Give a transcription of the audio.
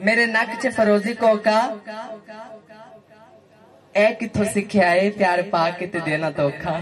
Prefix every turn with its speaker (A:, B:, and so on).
A: ਮੇਰੇ ਨੱਕ 'ਚ ਫਰੋਜ਼ੀ ਕੋਕਾ। ਇਹ ਕਿੱਥੋਂ ਸਿੱਖਿਆ ਏ? ਪਿਆਰ ਪਾ ਕੇ ਤੇ ਦੇਣਾ ਧੋਖਾ।